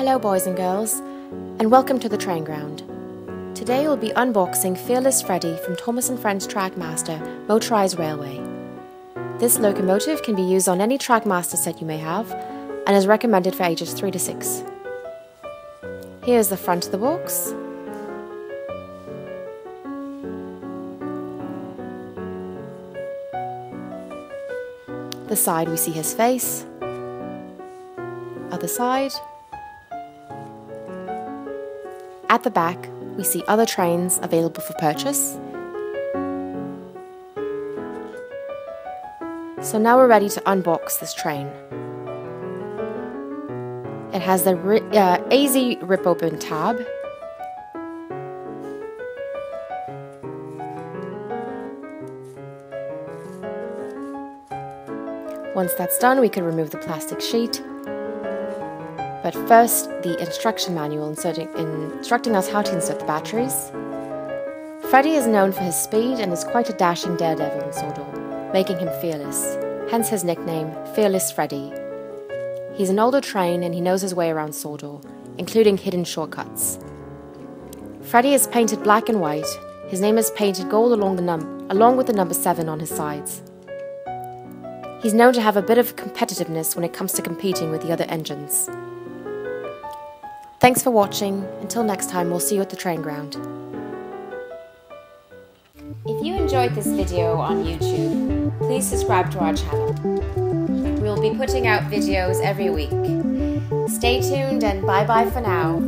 Hello, boys and girls, and welcome to the Trainground. Today we'll be unboxing Fearless Freddie from Thomas & Friends Trackmaster Motorized Railway. This locomotive can be used on any Trackmaster set you may have and is recommended for ages 3 to 6. Here's the front of the box. The side we see his face. Other side. At the back, we see other trains available for purchase. So now we're ready to unbox this train. It has the uh, AZ rip open tab. Once that's done, we can remove the plastic sheet. But first, the instruction manual instructing us how to insert the batteries. Freddie is known for his speed and is quite a dashing daredevil in Sodor, making him fearless, hence his nickname, Fearless Freddie. He's an older train and he knows his way around Sodor, including hidden shortcuts. Freddie is painted black and white. His name is painted gold along, the num- along with the number 7 on his sides. He's known to have a bit of competitiveness when it comes to competing with the other engines. Thanks for watching. Until next time, we'll see you at the Trainground. If you enjoyed this video on YouTube, please subscribe to our channel. We'll be putting out videos every week. Stay tuned and bye bye for now.